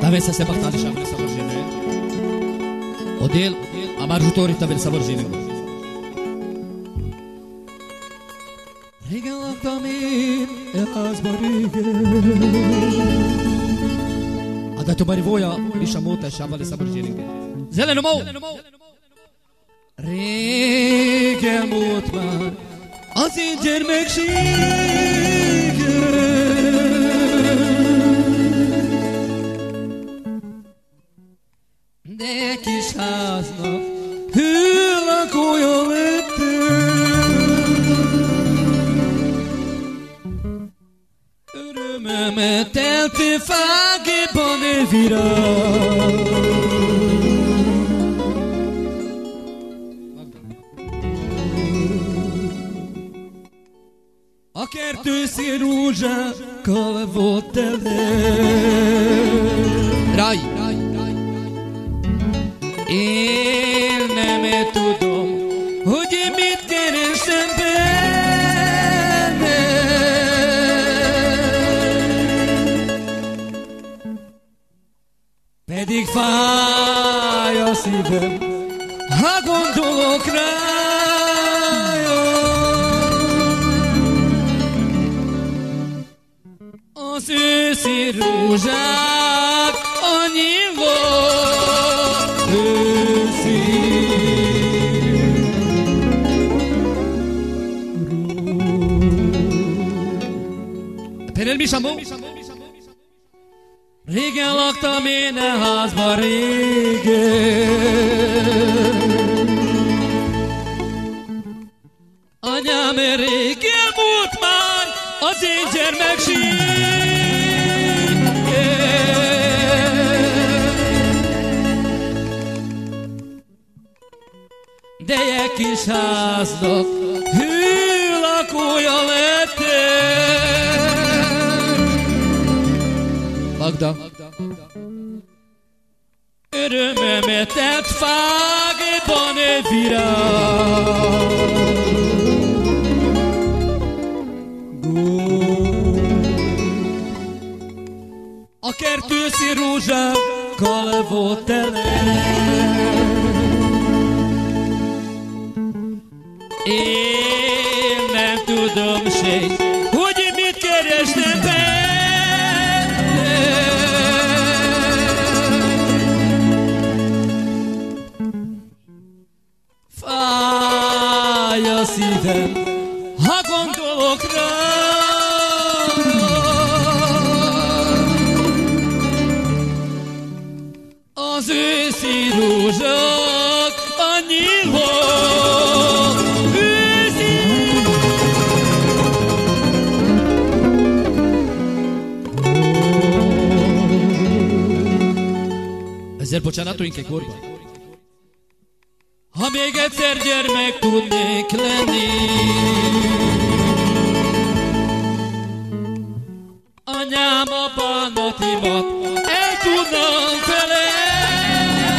Também se separtar de chave nessa borgine. Odil, amar jutori também nessa borgine. Regalam tamim az barige. Ada tu barivoya bishamuta chava nessa borgine. Zeleno mo. Regel mutma. Azin cermekşi. De kis háznak hőlakója lettem. Örömömet eltő fágéban virág. A kertőszi rózsákkal volt tele. Raj! Én nem tudom, hogy mit keresem benne. Pedig fáj a szívem, ha gondolok rája. Az őszi rózsák annyi Például mi Samó? Régen laktam én a házban, régen. Anyám rég elmúlt már az én gyermekségem. De egy kis háznak hű Magda. Örömömet tett fágban A kertőszi rózsákkal volt tele. Én nem tudom se, ha gondokra Az őszi rózsak a nyilvok őszi Ezzel bocsánatunk egy korban. همه گتر جرمه کود بکلنی آنیا ما پاناتی بات ای تو نام فلنی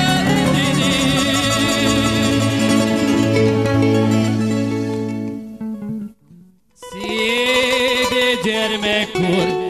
سیده جرمه کود